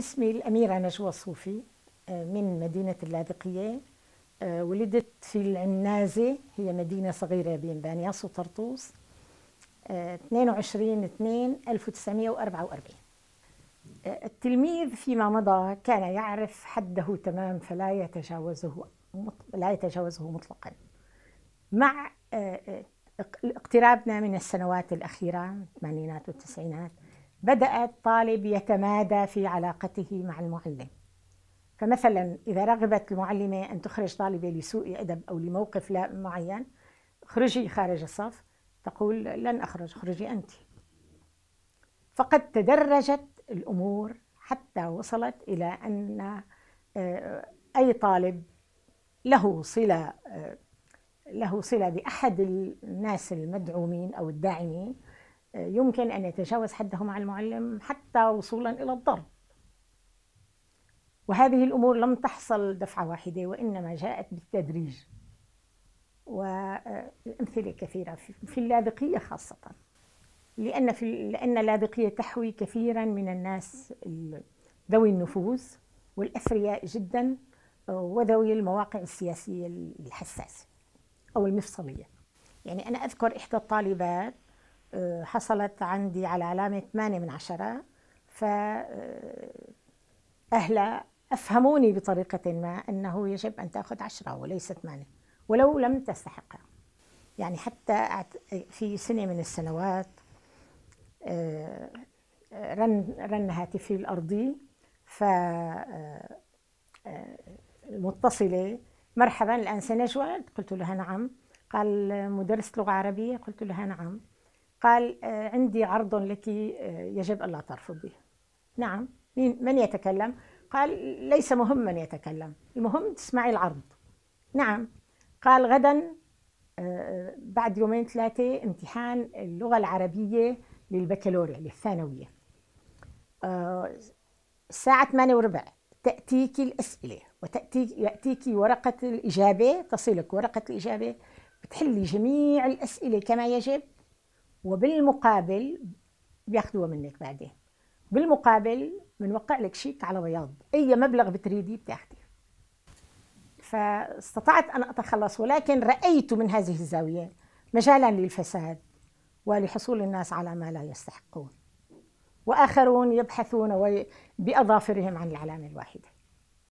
اسمي الأميرة نجوى الصوفي آه، من مدينة اللاذقية آه، ولدت في العنازة هي مدينة صغيرة بين بانياس وطرطوس 22 2 1944 التلميذ فيما مضى كان يعرف حده تمام فلا يتجاوزه لا يتجاوزه مطلقا. مع آه، اقترابنا من السنوات الأخيرة الثمانينات والتسعينات بدأ الطالب يتمادى في علاقته مع المعلم. فمثلا إذا رغبت المعلمة أن تخرج طالبة لسوء أدب أو لموقف لا معين اخرجي خارج الصف تقول لن أخرج اخرجي أنت. فقد تدرجت الأمور حتى وصلت إلى أن آه، أي طالب له صلة آه، له صلة بأحد الناس المدعومين أو الداعمين. يمكن أن يتجاوز حده مع المعلم حتى وصولا إلى الضرب. وهذه الأمور لم تحصل دفعة واحدة وإنما جاءت بالتدريج. والأمثلة كثيرة في اللاذقية خاصة. لأن في لأن اللاذقية تحوي كثيرا من الناس ذوي النفوذ والأثرياء جدا وذوي المواقع السياسية الحساسة أو المفصلية. يعني أنا أذكر إحدى الطالبات حصلت عندي على علامة 8 من عشرة ف آه، أفهموني بطريقة ما أنه يجب أن تأخذ عشرة وليس ثمانية ولو لم تستحقها. يعني حتى في سنة من السنوات آه، رن رن هاتفي الأرضي ف المتصلة مرحبا الآن سنجوى قلت لها نعم. قال مدرس لغة عربية؟ قلت لها نعم. قال آه، عندي عرض لك آه، يجب ألا ترفضيه نعم من يتكلم؟ قال ليس مهم من يتكلم المهم تسمعي العرض. نعم. قال غدا آه، بعد يومين ثلاثة امتحان اللغة العربية للبكالوريا للثانوية. الساعة 8 وربع تأتيك الأسئلة وتأتيك يأتيك ورقة الإجابة تصلك ورقة الإجابة بتحلي جميع الأسئلة كما يجب. وبالمقابل بياخذوها منك بعدين. بالمقابل بنوقع لك شيك على بياض. أي مبلغ بتريديه بتاخذيه فاستطعت أن أتخلص ولكن رأيت من هذه الزاوية مجالا للفساد ولحصول الناس على ما لا يستحقون. وآخرون يبحثون بأظافرهم عن العلامه الواحده